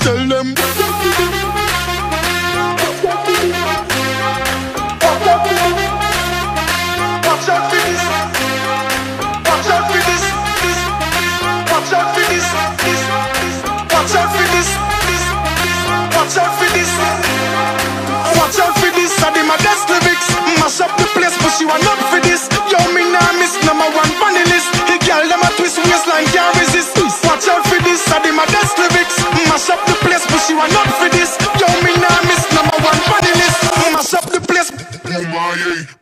tell them. Watch out for this. Watch out for this. Watch out for this. Watch out for this. Watch out for this. Watch out for this. I did my best lyrics. Mash up the place, but she want up for this. Yo, me nah miss number one on the list. The girl them a twist waistline can't resist. Watch out for this. I did my best up